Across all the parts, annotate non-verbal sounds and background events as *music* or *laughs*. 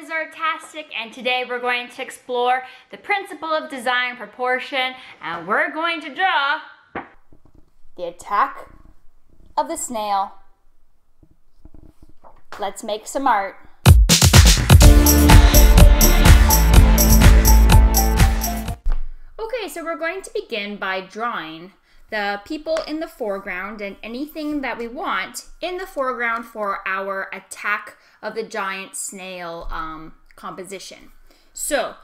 Ms. Artastic and today we're going to explore the principle of design proportion and we're going to draw the attack of the snail. Let's make some art. Okay, so we're going to begin by drawing the people in the foreground and anything that we want in the foreground for our attack of the giant snail um, composition. So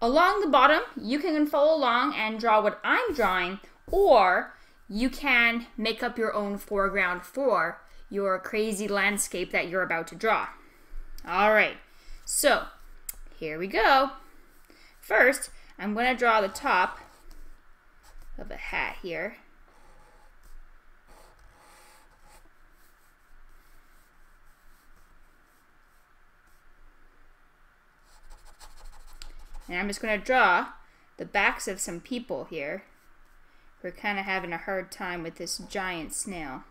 along the bottom, you can follow along and draw what I'm drawing, or you can make up your own foreground for your crazy landscape that you're about to draw. All right, so here we go. First, I'm going to draw the top of a hat here. And I'm just going to draw the backs of some people here. We're kind of having a hard time with this giant snail.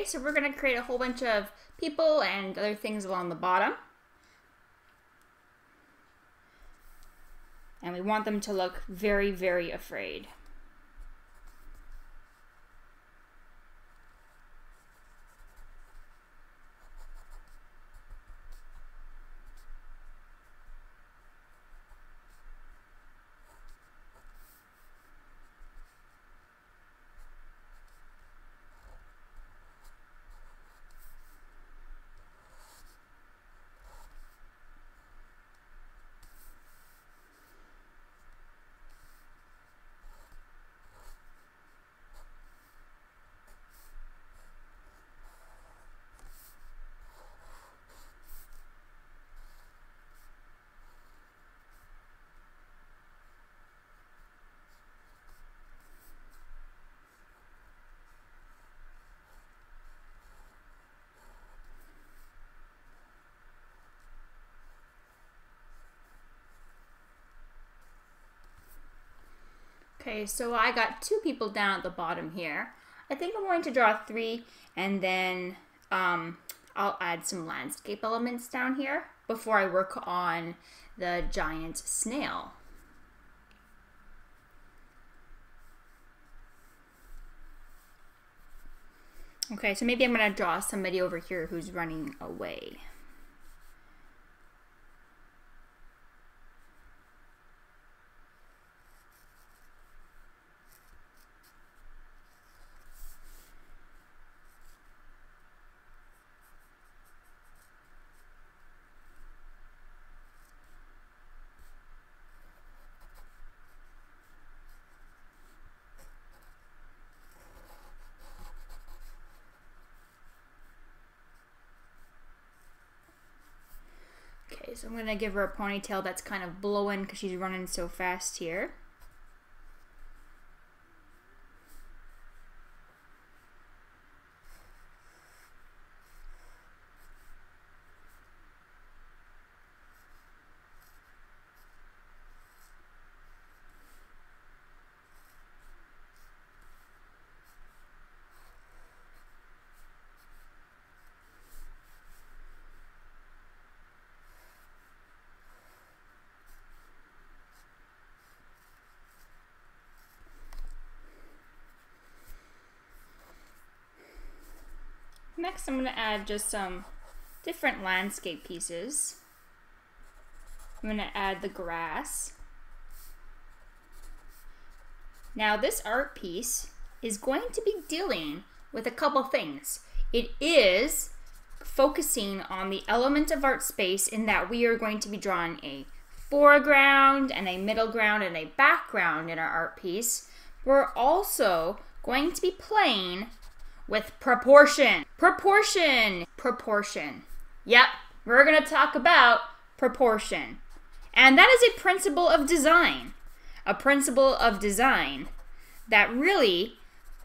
Okay, so we're going to create a whole bunch of people and other things along the bottom. And we want them to look very, very afraid. Okay, so I got two people down at the bottom here. I think I'm going to draw three and then um, I'll add some landscape elements down here before I work on the giant snail. Okay, so maybe I'm going to draw somebody over here who's running away. So I'm going to give her a ponytail that's kind of blowing because she's running so fast here. Next I'm going to add just some different landscape pieces. I'm going to add the grass. Now this art piece is going to be dealing with a couple things. It is focusing on the element of art space in that we are going to be drawing a foreground and a middle ground and a background in our art piece. We're also going to be playing with proportion. Proportion. Proportion. Yep, we're going to talk about proportion. And that is a principle of design. A principle of design that really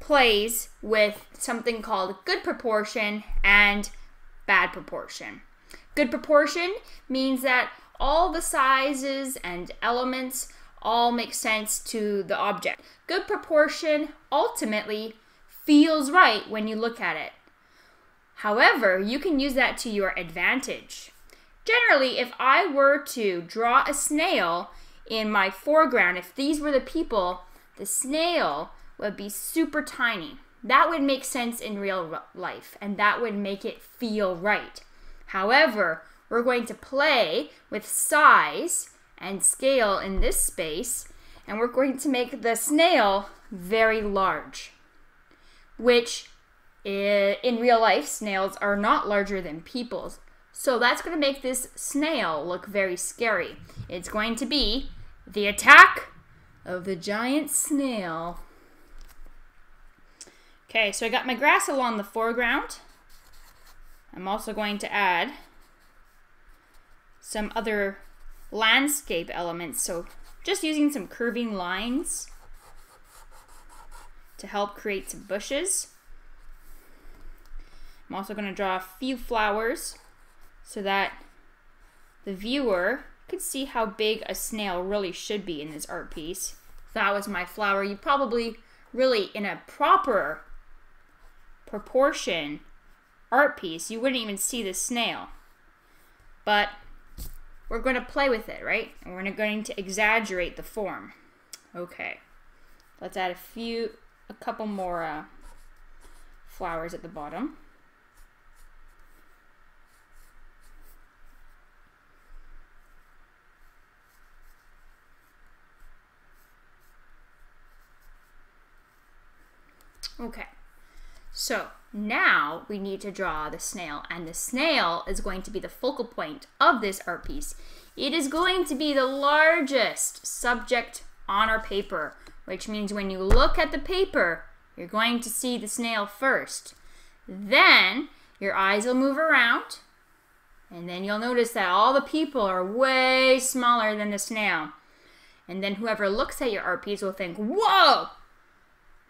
plays with something called good proportion and bad proportion. Good proportion means that all the sizes and elements all make sense to the object. Good proportion ultimately feels right when you look at it. However, you can use that to your advantage. Generally, if I were to draw a snail in my foreground, if these were the people, the snail would be super tiny. That would make sense in real life and that would make it feel right. However, we're going to play with size and scale in this space and we're going to make the snail very large, which eh, in real life, snails are not larger than people. So that's going to make this snail look very scary. It's going to be the attack of the giant snail. Okay, so I got my grass along the foreground. I'm also going to add some other landscape elements. So just using some curving lines to help create some bushes. I'm also going to draw a few flowers so that the viewer could see how big a snail really should be in this art piece. That was my flower, you probably really, in a proper proportion art piece, you wouldn't even see the snail. But we're going to play with it, right? And we're going to exaggerate the form. Okay. Let's add a few, a couple more uh, flowers at the bottom. Okay. So now we need to draw the snail, and the snail is going to be the focal point of this art piece. It is going to be the largest subject on our paper, which means when you look at the paper, you're going to see the snail first. Then your eyes will move around, and then you'll notice that all the people are way smaller than the snail. And then whoever looks at your art piece will think, whoa,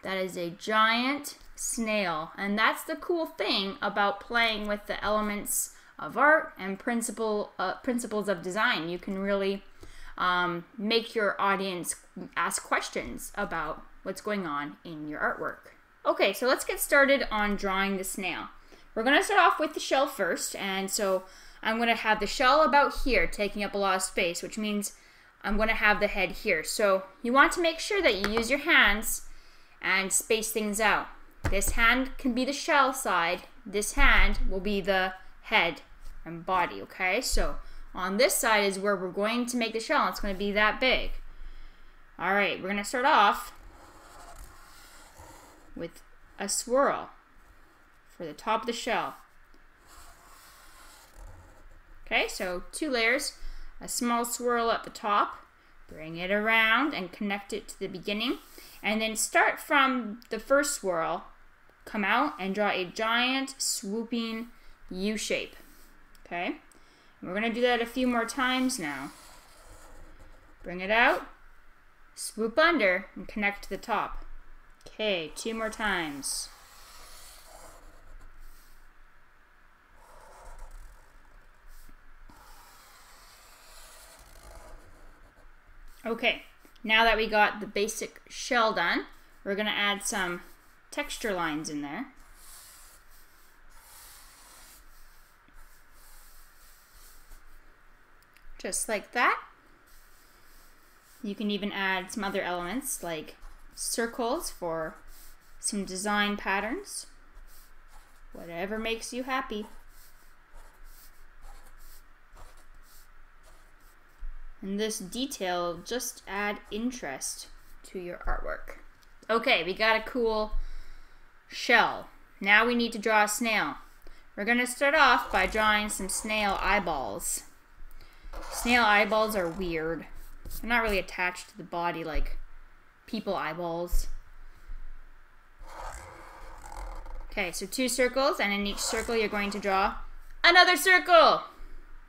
that is a giant snail. And that's the cool thing about playing with the elements of art and principle uh, principles of design. You can really um, make your audience ask questions about what's going on in your artwork. Okay, so let's get started on drawing the snail. We're going to start off with the shell first, and so I'm going to have the shell about here taking up a lot of space, which means I'm going to have the head here. So you want to make sure that you use your hands and space things out. This hand can be the shell side. This hand will be the head and body, okay? So on this side is where we're going to make the shell. It's going to be that big. All right, we're going to start off with a swirl for the top of the shell. Okay, so two layers, a small swirl at the top, bring it around and connect it to the beginning, and then start from the first swirl come out and draw a giant swooping U shape. Okay? We're going to do that a few more times now. Bring it out, swoop under, and connect to the top. Okay, two more times. Okay, now that we got the basic shell done, we're going to add some texture lines in there. Just like that. You can even add some other elements like circles for some design patterns. Whatever makes you happy. And this detail just add interest to your artwork. Okay, we got a cool shell. Now we need to draw a snail. We're going to start off by drawing some snail eyeballs. Snail eyeballs are weird. They're not really attached to the body like people eyeballs. Okay, so two circles, and in each circle you're going to draw another circle.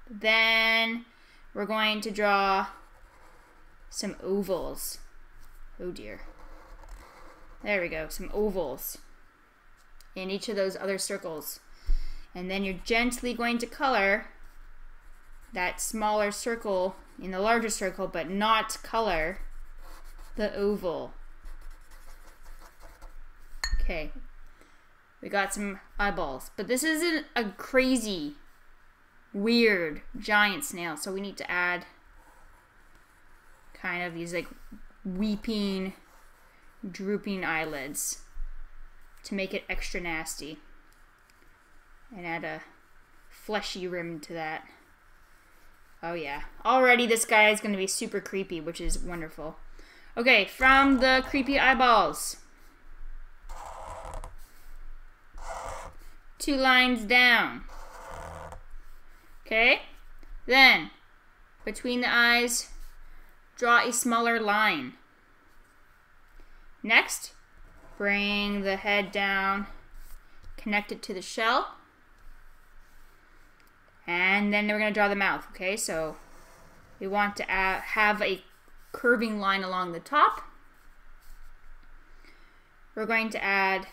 Then we're going to draw some ovals. Oh dear. There we go, some ovals in each of those other circles. And then you're gently going to color that smaller circle in the larger circle, but not color the oval. Okay, we got some eyeballs, but this isn't a crazy, weird giant snail, so we need to add kind of these like weeping, drooping eyelids to make it extra nasty. And add a fleshy rim to that. Oh yeah. Already this guy is going to be super creepy, which is wonderful. Okay, from the creepy eyeballs. Two lines down. Okay? Then, between the eyes, draw a smaller line. Next, bring the head down, connect it to the shell. And then we're going to draw the mouth, okay? So we want to have a curving line along the top. We're going to add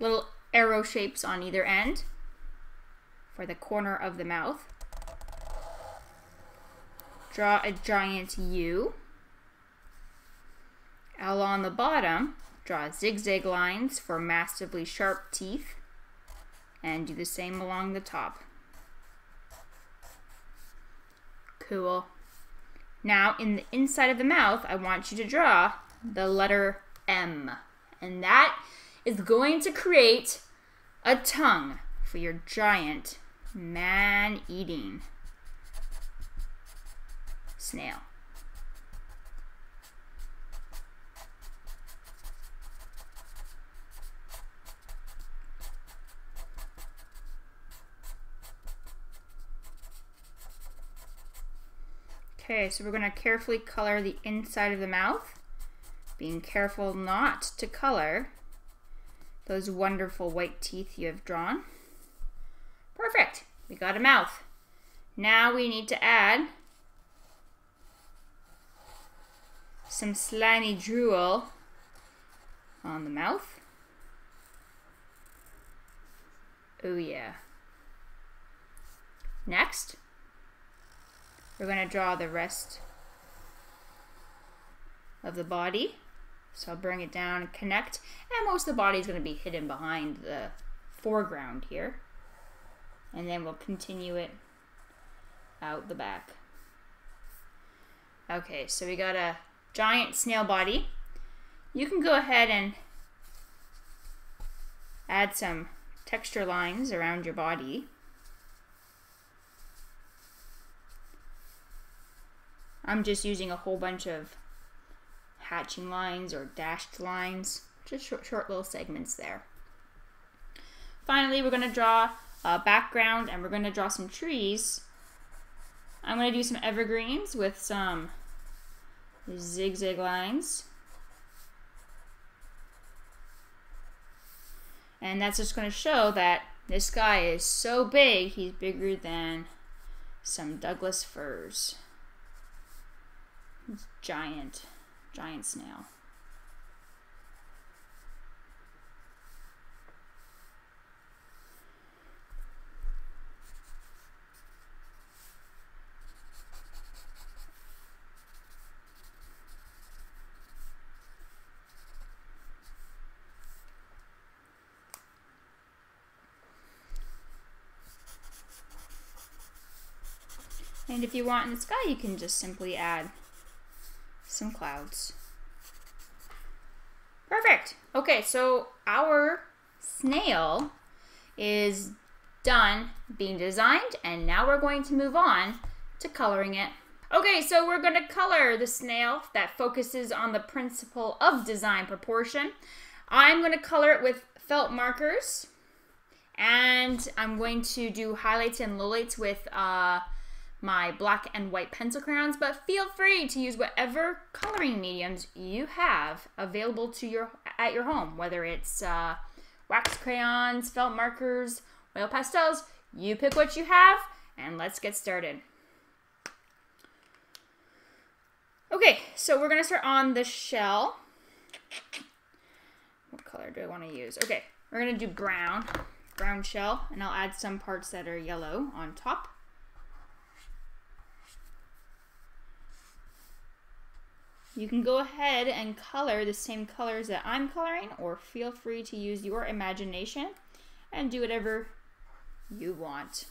little arrow shapes on either end for the corner of the mouth. Draw a giant U. Along the bottom, draw zigzag lines for massively sharp teeth and do the same along the top. Cool. Now, in the inside of the mouth, I want you to draw the letter M. And that is going to create a tongue for your giant man-eating snail. Okay, so we're going to carefully color the inside of the mouth, being careful not to color those wonderful white teeth you have drawn. Perfect, we got a mouth. Now we need to add some slimy drool on the mouth. Oh yeah. Next, we're going to draw the rest of the body. So I'll bring it down and connect. And most of the body is going to be hidden behind the foreground here. And then we'll continue it out the back. Okay, so we got a giant snail body. You can go ahead and add some texture lines around your body. I'm just using a whole bunch of hatching lines or dashed lines, just short, short little segments there. Finally, we're going to draw a background and we're going to draw some trees. I'm going to do some evergreens with some zigzag lines. And that's just going to show that this guy is so big, he's bigger than some Douglas firs giant, giant snail. And if you want in the sky, you can just simply add some clouds. Perfect. Okay, so our snail is done being designed and now we're going to move on to coloring it. Okay, so we're going to color the snail that focuses on the principle of design proportion. I'm going to color it with felt markers and I'm going to do highlights and lowlights with uh, my black and white pencil crayons, but feel free to use whatever coloring mediums you have available to your at your home, whether it's uh, wax crayons, felt markers, oil pastels. You pick what you have and let's get started. Okay, so we're gonna start on the shell. What color do I want to use? Okay, we're gonna do brown, brown shell, and I'll add some parts that are yellow on top. You can go ahead and color the same colors that I'm coloring or feel free to use your imagination and do whatever you want.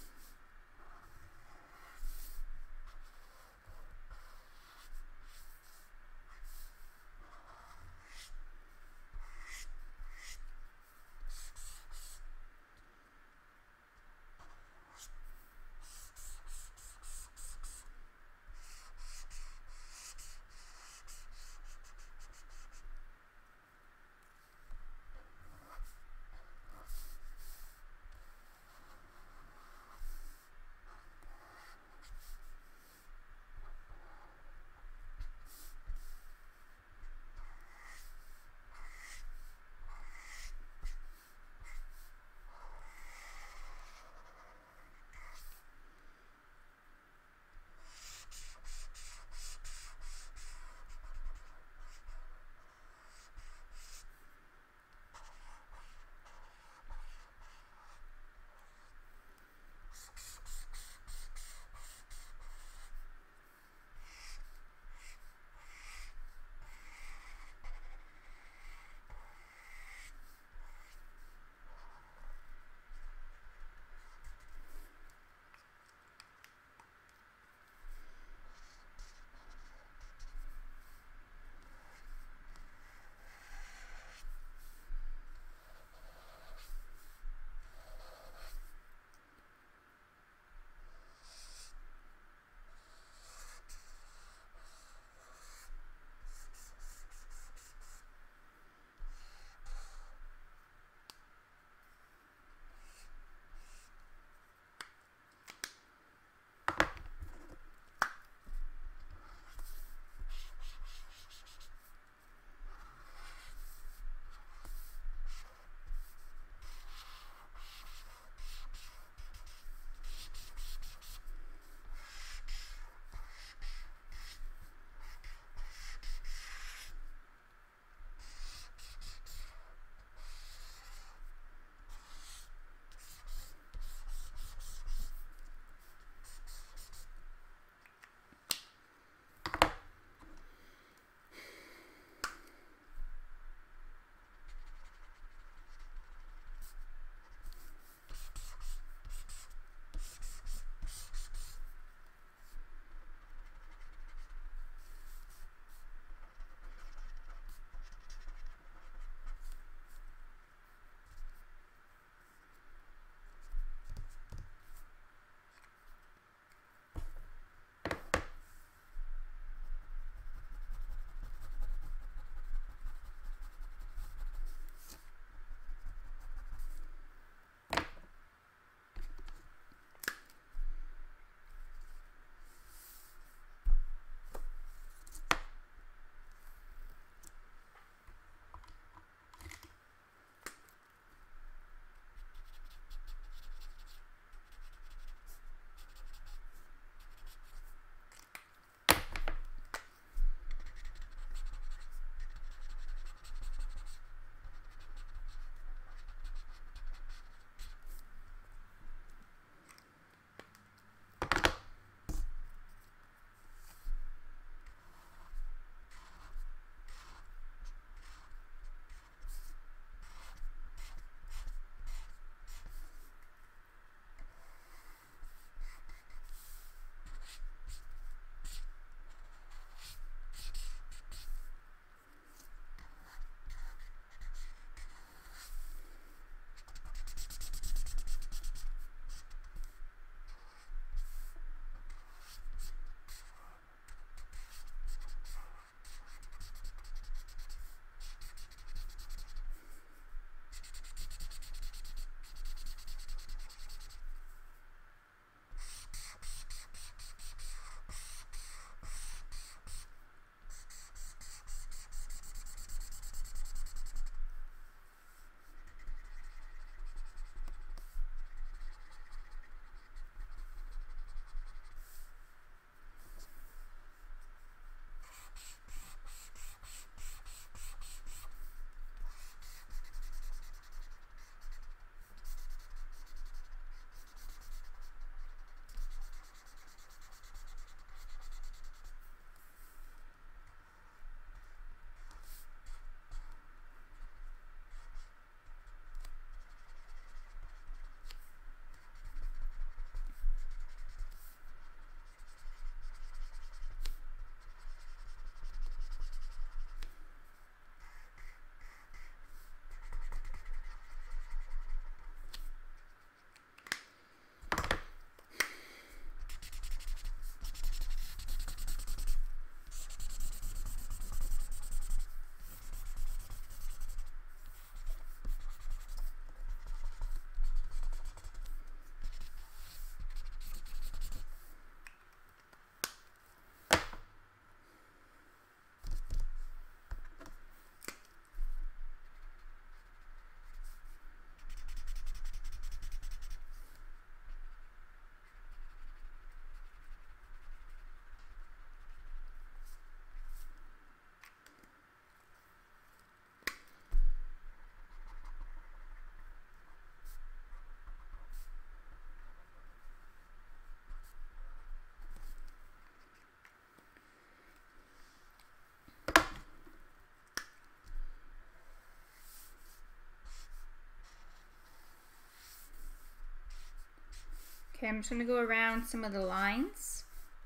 Okay, I'm just going to go around some of the lines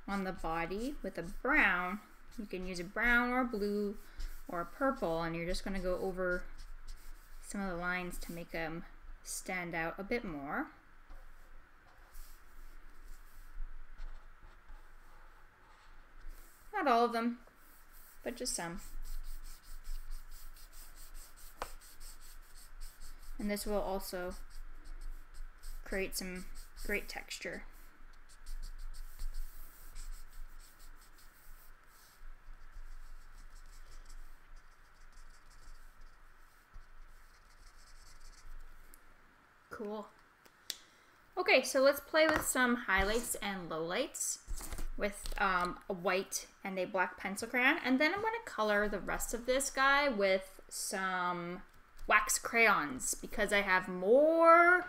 on the body with a brown. You can use a brown or a blue or a purple and you're just going to go over some of the lines to make them stand out a bit more. Not all of them, but just some. And this will also create some great texture. Cool. Okay, so let's play with some highlights and lowlights with um, a white and a black pencil crayon. And then I'm going to color the rest of this guy with some wax crayons because I have more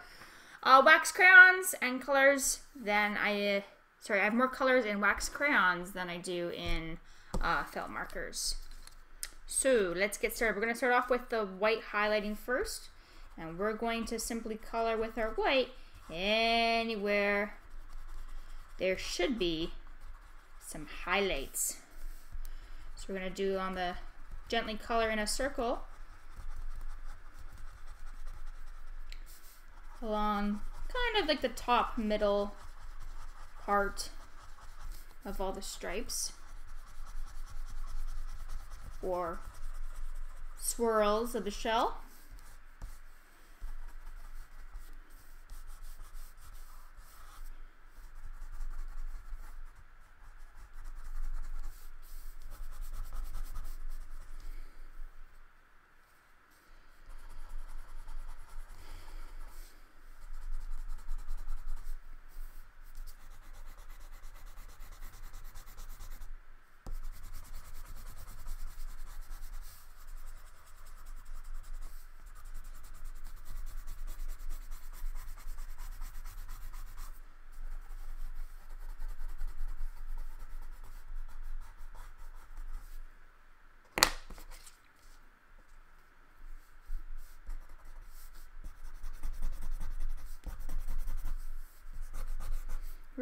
uh, wax crayons and colors than I, sorry, I have more colors in wax crayons than I do in uh, felt markers. So let's get started. We're going to start off with the white highlighting first. And we're going to simply color with our white anywhere there should be some highlights. So we're going to do on the gently color in a circle along kind of like the top middle part of all the stripes or swirls of the shell.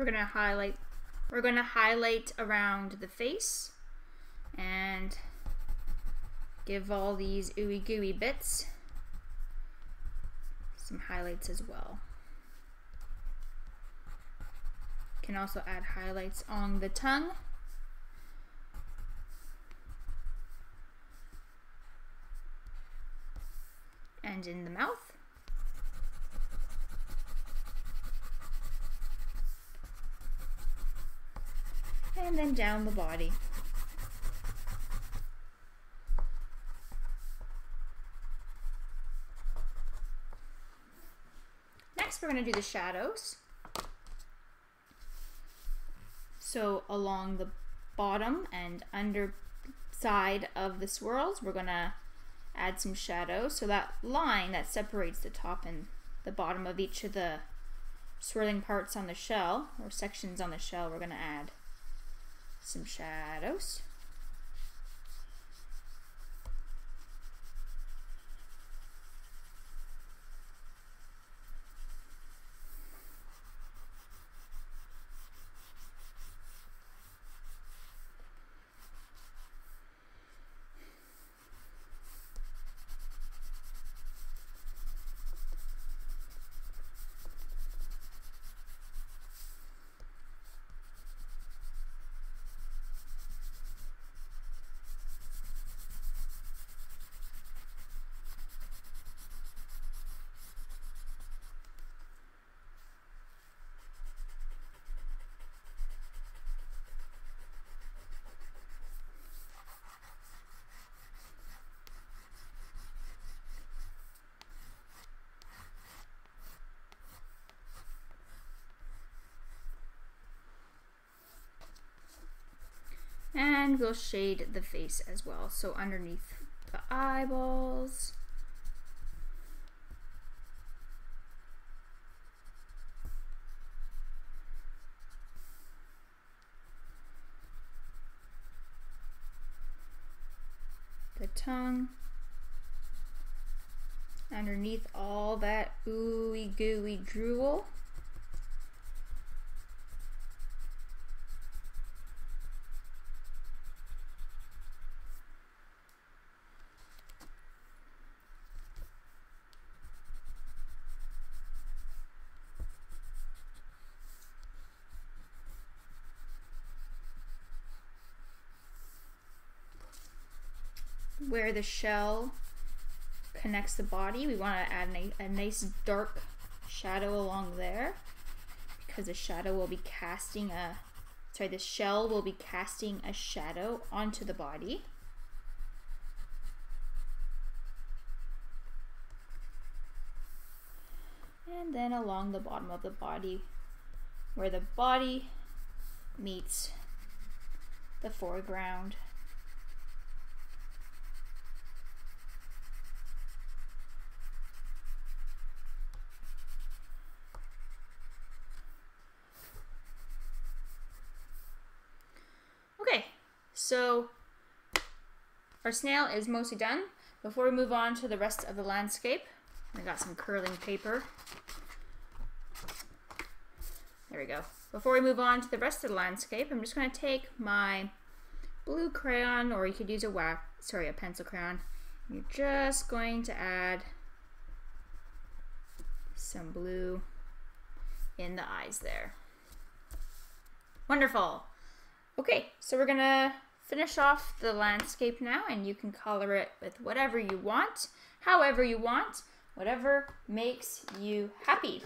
We're gonna highlight we're gonna highlight around the face and give all these ooey gooey bits some highlights as well. Can also add highlights on the tongue. And in the mouth. And then down the body. Next, we're going to do the shadows. So along the bottom and underside of the swirls, we're going to add some shadows. So that line that separates the top and the bottom of each of the swirling parts on the shell, or sections on the shell, we're going to add some shadows. And we'll shade the face as well. So underneath the eyeballs. The tongue. Underneath all that ooey gooey drool. Where the shell connects the body. We want to add a, a nice dark shadow along there because the shadow will be casting a, sorry, the shell will be casting a shadow onto the body. And then along the bottom of the body where the body meets the foreground. Okay, so our snail is mostly done. Before we move on to the rest of the landscape, I got some curling paper. There we go. Before we move on to the rest of the landscape, I'm just going to take my blue crayon, or you could use a wax, sorry, a pencil crayon. You're just going to add some blue in the eyes there. Wonderful. Okay, so we're gonna finish off the landscape now and you can color it with whatever you want, however you want, whatever makes you happy.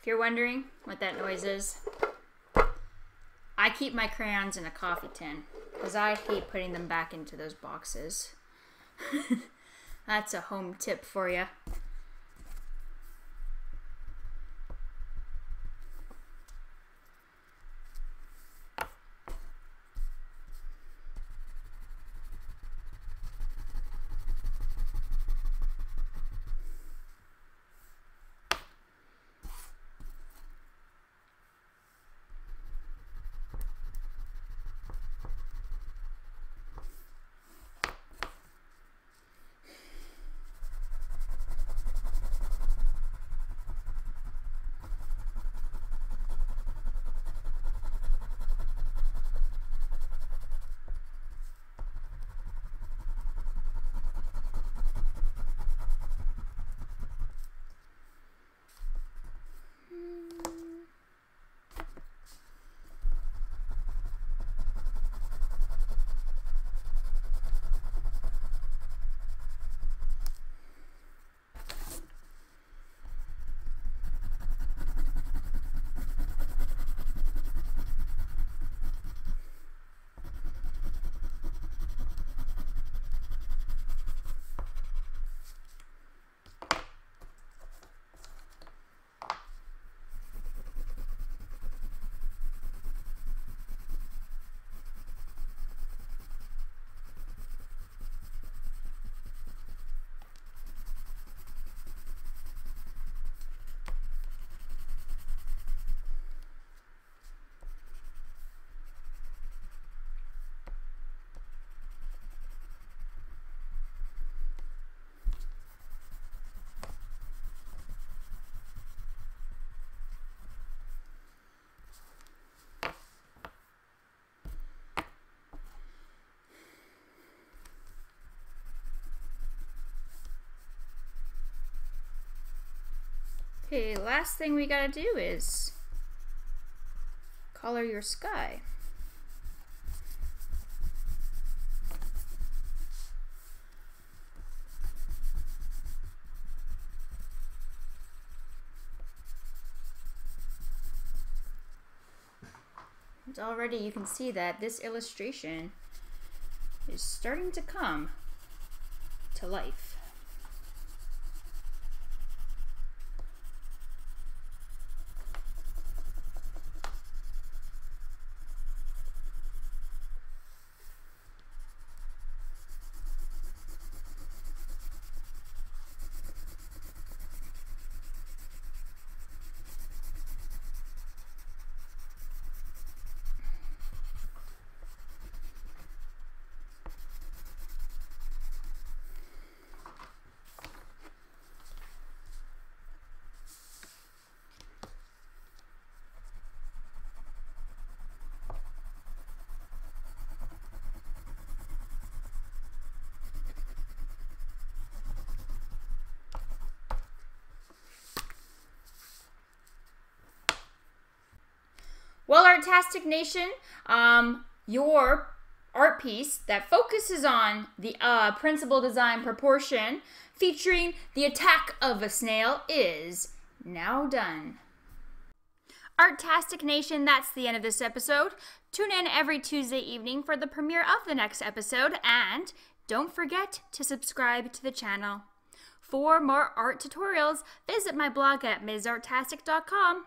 If you're wondering what that noise is, I keep my crayons in a coffee tin because I hate putting them back into those boxes. *laughs* That's a home tip for you. Okay, last thing we gotta do is color your sky. It's already you can see that this illustration is starting to come to life. Artastic Nation, um, your art piece that focuses on the uh, principle design proportion featuring the attack of a snail is now done. Artastic Nation, that's the end of this episode. Tune in every Tuesday evening for the premiere of the next episode, and don't forget to subscribe to the channel. For more art tutorials, visit my blog at msartastic.com.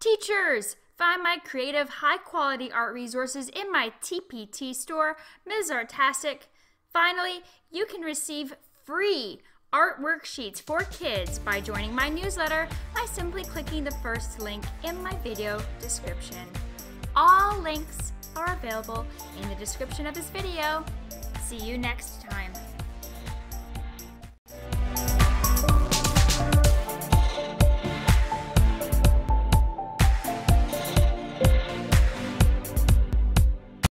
Teachers, Find my creative, high quality art resources in my TPT store, Ms. Artastic. Finally, you can receive free art worksheets for kids by joining my newsletter by simply clicking the first link in my video description. All links are available in the description of this video. See you next time.